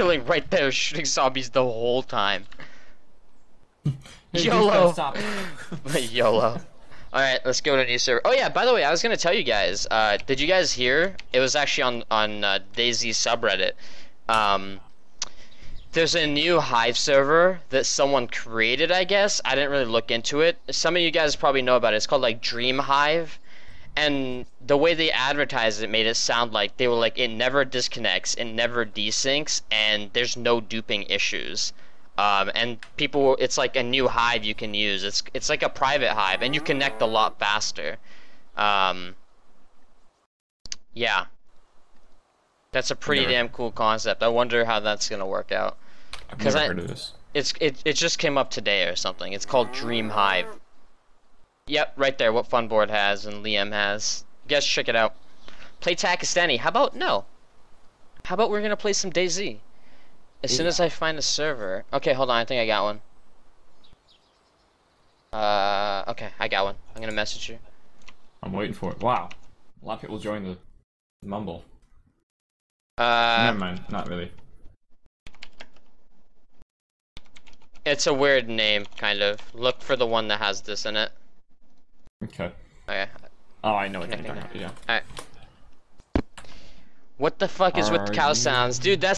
chilling right there shooting zombies the whole time. YOLO. YOLO. Alright, let's go to a new server. Oh yeah, by the way, I was gonna tell you guys, uh, did you guys hear? It was actually on, on uh, DayZ subreddit. Um, there's a new Hive server that someone created, I guess. I didn't really look into it. Some of you guys probably know about it. It's called like Dream Hive. And the way they advertised it made it sound like they were like, it never disconnects, it never desyncs, and there's no duping issues. Um, and people, it's like a new hive you can use. It's it's like a private hive, and you connect a lot faster. Um, yeah, that's a pretty Never- damn cool concept. I wonder how that's gonna work out. I've never I- heard of this. It's it it just came up today or something. It's called Dream Hive. Yep, right there. What Funboard has and Liam has. You guys check it out. Play Takistani. How about no? How about we're gonna play some DayZ? As soon as I find a server. Okay, hold on. I think I got one. Uh, okay, I got one. I'm gonna message you. I'm waiting for it. Wow. A lot of people join the mumble. Uh, Never mind. Not really. it's a weird name, kind of. Look for the one that has this in it. Okay. Okay. Oh, I know what you're talking about. Yeah. What the fuck is with Are cow you- sounds, dude? That's